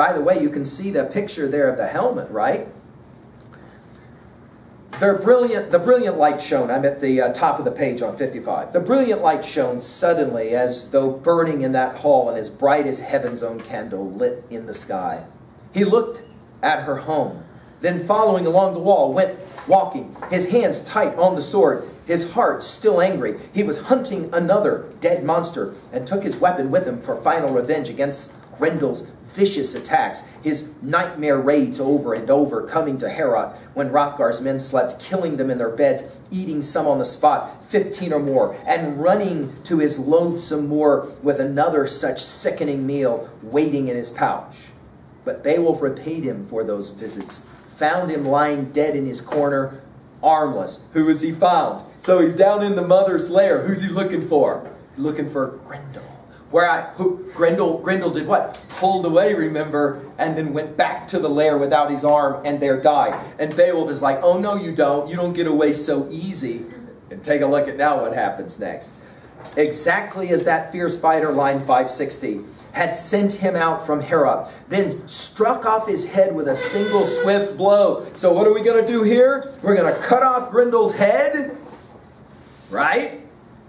By the way, you can see the picture there of the helmet, right? Their brilliant, the brilliant light shone. I'm at the uh, top of the page on 55. The brilliant light shone suddenly as though burning in that hall and as bright as heaven's own candle lit in the sky. He looked at her home, then following along the wall, went walking, his hands tight on the sword, his heart still angry. He was hunting another dead monster and took his weapon with him for final revenge against Grendel's vicious attacks, his nightmare raids over and over, coming to Heorot when Hrothgar's men slept, killing them in their beds, eating some on the spot, 15 or more, and running to his loathsome moor with another such sickening meal waiting in his pouch. But Beowulf repaid him for those visits, found him lying dead in his corner, armless. Who has he found? So he's down in the mother's lair. Who's he looking for? Looking for Grendel. Where I, who, Grendel, Grendel did what? Pulled away, remember, and then went back to the lair without his arm and there died. And Beowulf is like, oh no, you don't. You don't get away so easy. And take a look at now what happens next. Exactly as that fierce fighter, line 560, had sent him out from Heorot, then struck off his head with a single swift blow. So what are we going to do here? We're going to cut off Grendel's head, right?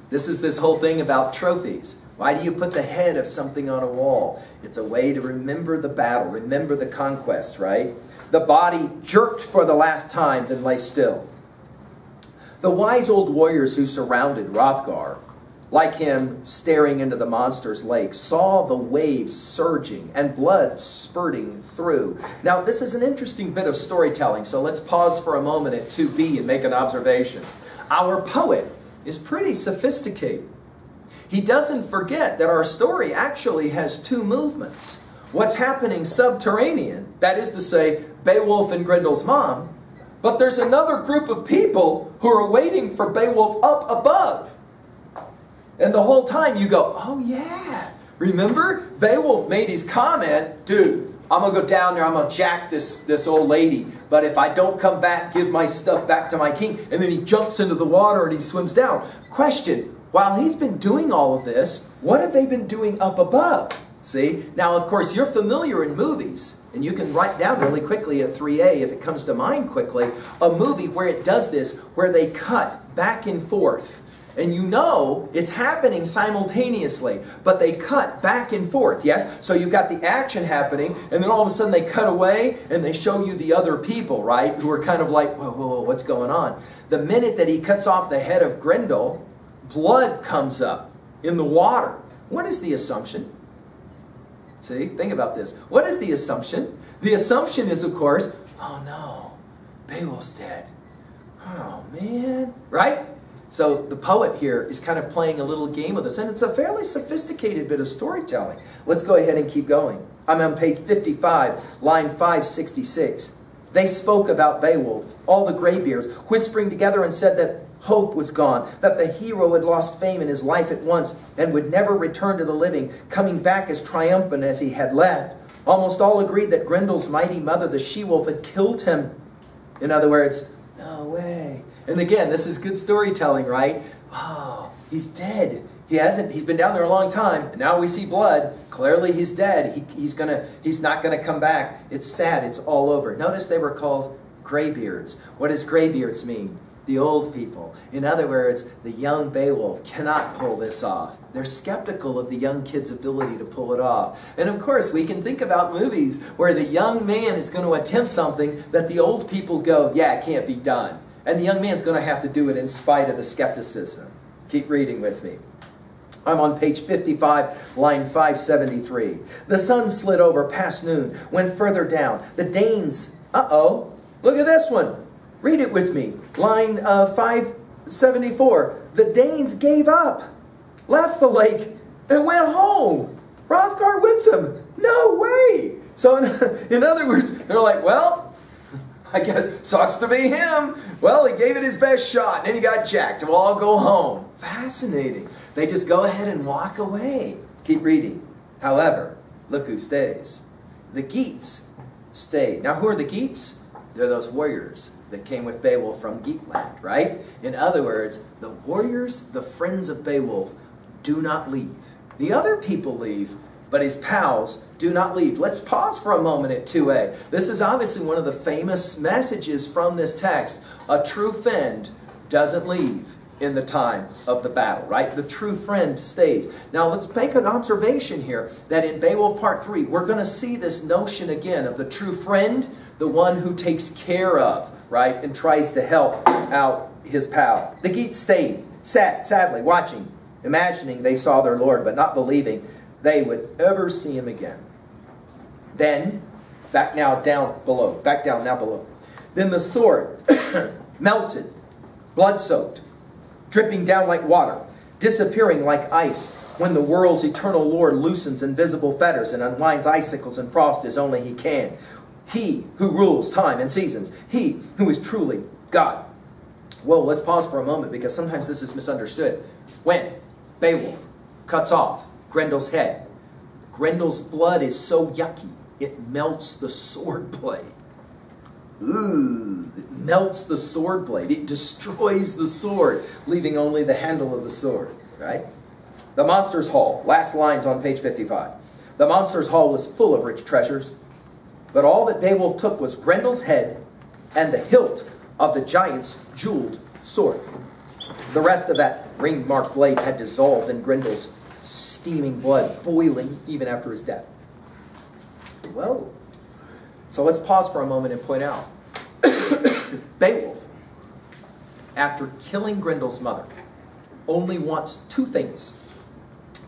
This is this whole thing about trophies. Why do you put the head of something on a wall? It's a way to remember the battle, remember the conquest, right? The body jerked for the last time, then lay still. The wise old warriors who surrounded Hrothgar like him staring into the monster's lake, saw the waves surging and blood spurting through. Now, this is an interesting bit of storytelling, so let's pause for a moment at 2b and make an observation. Our poet is pretty sophisticated. He doesn't forget that our story actually has two movements. What's happening subterranean, that is to say, Beowulf and Grendel's mom, but there's another group of people who are waiting for Beowulf up above. And the whole time you go, oh yeah. Remember? Beowulf made his comment, dude, I'm going to go down there, I'm going to jack this, this old lady. But if I don't come back, give my stuff back to my king. And then he jumps into the water and he swims down. Question, while he's been doing all of this, what have they been doing up above? See? Now, of course, you're familiar in movies, and you can write down really quickly at 3A, if it comes to mind quickly, a movie where it does this, where they cut back and forth and you know it's happening simultaneously, but they cut back and forth, yes? So you've got the action happening, and then all of a sudden they cut away and they show you the other people, right? Who are kind of like, whoa, whoa, whoa, what's going on? The minute that he cuts off the head of Grendel, blood comes up in the water. What is the assumption? See, think about this. What is the assumption? The assumption is, of course, oh no, Beowulf's dead. Oh man, right? So the poet here is kind of playing a little game with us, and it's a fairly sophisticated bit of storytelling. Let's go ahead and keep going. I'm on page 55, line 566. They spoke about Beowulf, all the graybeards, whispering together and said that hope was gone, that the hero had lost fame in his life at once and would never return to the living, coming back as triumphant as he had left. Almost all agreed that Grendel's mighty mother, the she-wolf, had killed him. In other words. And again, this is good storytelling, right? Oh, he's dead. He hasn't, he's been down there a long time. And now we see blood. Clearly he's dead. He, he's gonna, he's not gonna come back. It's sad, it's all over. Notice they were called graybeards. What does graybeards mean? The old people. In other words, the young Beowulf cannot pull this off. They're skeptical of the young kid's ability to pull it off. And of course, we can think about movies where the young man is going to attempt something that the old people go, yeah, it can't be done. And the young man's going to have to do it in spite of the skepticism. Keep reading with me. I'm on page 55, line 573. The sun slid over past noon, went further down. The Danes, uh-oh, look at this one. Read it with me. Line uh, 574. The Danes gave up, left the lake, and went home. Hrothgar with them. No way. So in, in other words, they're like, well, I guess sucks to be him. Well, he gave it his best shot, and then he got jacked. We'll all go home. Fascinating. They just go ahead and walk away. Keep reading. However, look who stays. The Geats stay. Now, who are the Geats? They're those warriors that came with Beowulf from Geatland, right? In other words, the warriors, the friends of Beowulf, do not leave. The other people leave, but his pals do not leave. Let's pause for a moment at 2a. This is obviously one of the famous messages from this text. A true friend doesn't leave in the time of the battle, right? The true friend stays. Now let's make an observation here that in Beowulf Part 3, we're going to see this notion again of the true friend, the one who takes care of, right, and tries to help out his pal. The Geats stayed, sat sadly, watching, imagining they saw their Lord, but not believing they would ever see him again. Then, back now down below, back down now below. Then the sword melted, blood soaked, dripping down like water, disappearing like ice, when the world's eternal Lord loosens invisible fetters and unwinds icicles and frost as only he can. He who rules time and seasons, he who is truly God. Well, let's pause for a moment because sometimes this is misunderstood. When Beowulf cuts off Grendel's head, Grendel's blood is so yucky, it melts the sword blade. Ooh, it melts the sword blade. It destroys the sword, leaving only the handle of the sword, right? The Monster's Hall, last lines on page 55. The Monster's Hall was full of rich treasures, but all that Beowulf took was Grendel's head and the hilt of the giant's jeweled sword. The rest of that ring-marked blade had dissolved in Grendel's steaming blood, boiling even after his death. Whoa. So let's pause for a moment and point out Beowulf, after killing Grendel's mother, only wants two things.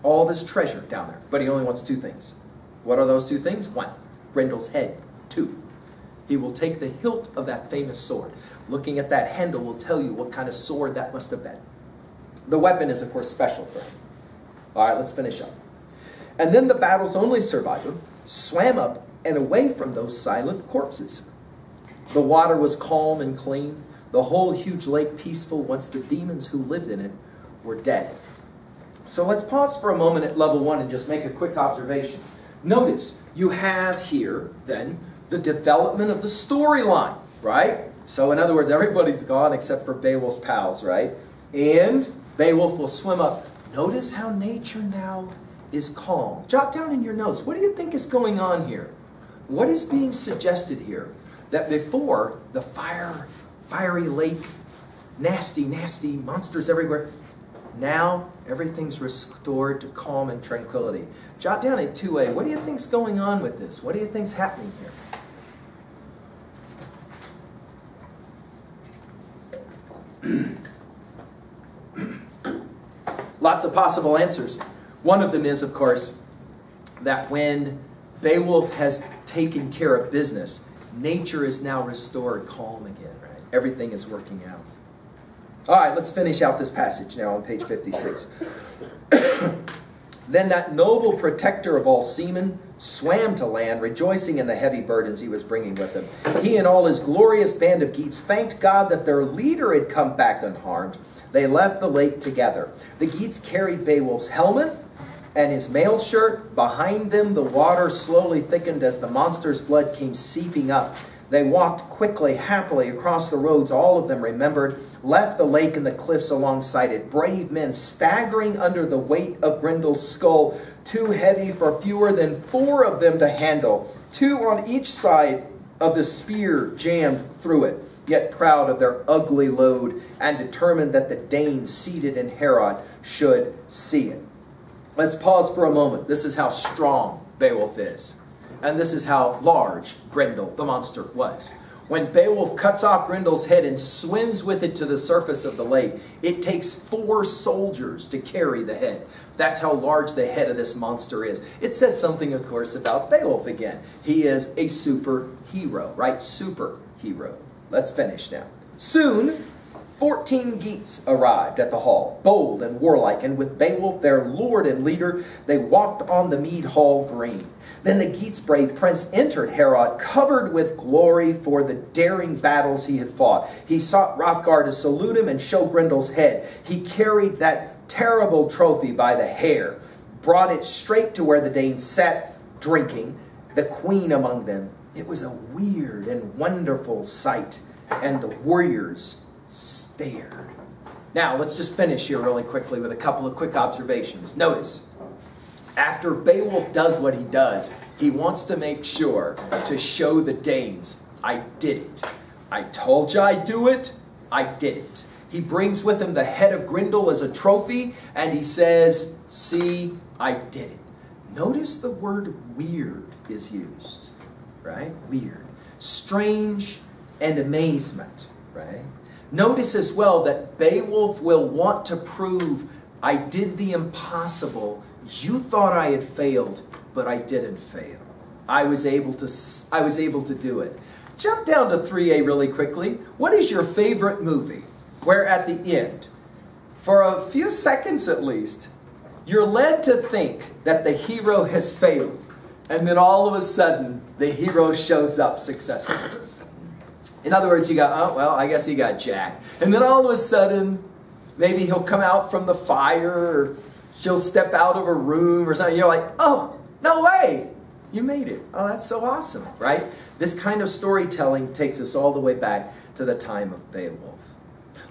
All this treasure down there, but he only wants two things. What are those two things? One, Grendel's head. Two, he will take the hilt of that famous sword. Looking at that handle will tell you what kind of sword that must have been. The weapon is, of course, special for him. All right, let's finish up. And then the battle's only survivor swam up and away from those silent corpses. The water was calm and clean, the whole huge lake peaceful once the demons who lived in it were dead. So let's pause for a moment at level one and just make a quick observation. Notice you have here, then, the development of the storyline, right? So, in other words, everybody's gone except for Beowulf's pals, right? And Beowulf will swim up. Notice how nature now is calm. Jot down in your notes, what do you think is going on here? What is being suggested here? That before the fire, fiery lake, nasty, nasty monsters everywhere, now everything's restored to calm and tranquility. Jot down in 2a, what do you think's going on with this? What do you think's happening here? Lots of possible answers. One of them is, of course, that when Beowulf has taken care of business, nature is now restored calm again, right? Everything is working out. All right, let's finish out this passage now on page 56. then that noble protector of all seamen swam to land, rejoicing in the heavy burdens he was bringing with him. He and all his glorious band of Geats thanked God that their leader had come back unharmed. They left the lake together. The Geats carried Beowulf's helmet and his mail shirt. Behind them, the water slowly thickened as the monster's blood came seeping up. They walked quickly, happily across the roads all of them remembered, left the lake and the cliffs alongside it. Brave men staggering under the weight of Grendel's skull, too heavy for fewer than four of them to handle, two on each side of the spear jammed through it, yet proud of their ugly load and determined that the Danes seated in Heorot should see it. Let's pause for a moment. This is how strong Beowulf is. And this is how large Grendel, the monster, was. When Beowulf cuts off Grendel's head and swims with it to the surface of the lake, it takes four soldiers to carry the head. That's how large the head of this monster is. It says something, of course, about Beowulf again. He is a superhero, right? Superhero. Let's finish now. Soon, Fourteen Geats arrived at the hall, bold and warlike, and with Beowulf, their lord and leader, they walked on the mead hall green. Then the Geats' brave prince entered Heorot, covered with glory for the daring battles he had fought. He sought Hrothgar to salute him and show Grendel's head. He carried that terrible trophy by the hair, brought it straight to where the Danes sat drinking, the queen among them. It was a weird and wonderful sight, and the warriors stared. Now, let's just finish here really quickly with a couple of quick observations. Notice, After Beowulf does what he does, he wants to make sure to show the Danes, I did it. I told you I'd do it, I did it. He brings with him the head of Grendel as a trophy, and he says, See, I did it. Notice the word weird is used, right? Weird. Strange and amazement, right? Notice as well that Beowulf will want to prove I did the impossible. You thought I had failed, but I didn't fail. I was able to I was able to do it. Jump down to 3A really quickly. What is your favorite movie? Where at the end, for a few seconds at least, you're led to think that the hero has failed. And then all of a sudden, the hero shows up successfully. In other words, you go, oh, well, I guess he got jacked. And then all of a sudden, maybe he'll come out from the fire or she'll step out of a room or something. You're like, oh, no way. You made it. Oh, that's so awesome, right? This kind of storytelling takes us all the way back to the time of Beowulf.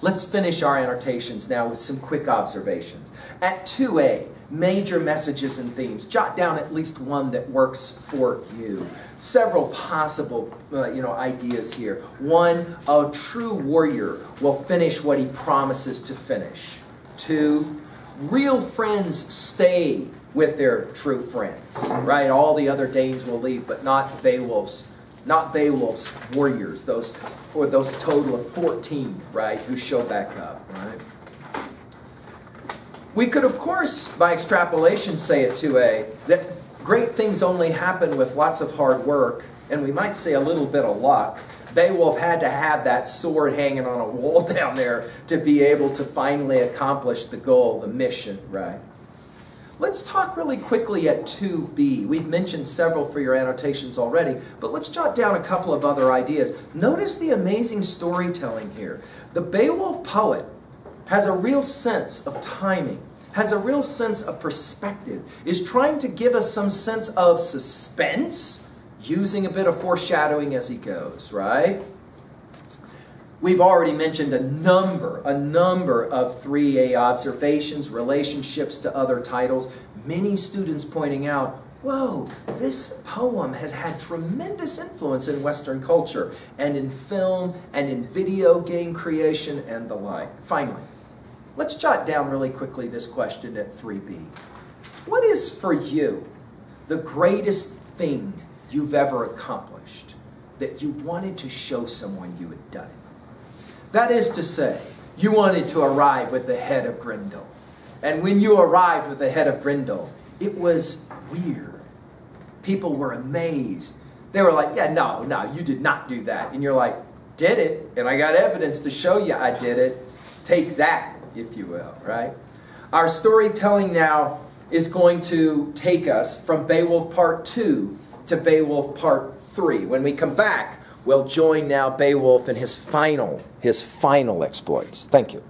Let's finish our annotations now with some quick observations. At 2A, major messages and themes. Jot down at least one that works for you. Several possible uh, you know, ideas here. One, a true warrior will finish what he promises to finish. Two, real friends stay with their true friends, right? All the other Danes will leave, but not Beowulf's not Beowulf's warriors, those for those total of 14, right, who show back up, right? We could, of course, by extrapolation, say at 2a that great things only happen with lots of hard work, and we might say a little bit of luck. Beowulf had to have that sword hanging on a wall down there to be able to finally accomplish the goal, the mission, right? Let's talk really quickly at 2b. We've mentioned several for your annotations already, but let's jot down a couple of other ideas. Notice the amazing storytelling here. The Beowulf poet has a real sense of timing, has a real sense of perspective, is trying to give us some sense of suspense, using a bit of foreshadowing as he goes, right? We've already mentioned a number, a number of 3A observations, relationships to other titles. Many students pointing out, whoa, this poem has had tremendous influence in Western culture and in film and in video game creation and the like. Finally, let's jot down really quickly this question at 3B. What is for you the greatest thing you've ever accomplished that you wanted to show someone you had done it? That is to say, you wanted to arrive with the head of Grendel. And when you arrived with the head of Grendel, it was weird. People were amazed. They were like, yeah, no, no, you did not do that. And you're like, did it, and I got evidence to show you I did it. Take that, if you will, right? Our storytelling now is going to take us from Beowulf Part 2 to Beowulf Part 3. When we come back, we'll join now Beowulf in his final, his final exploits. Thank you.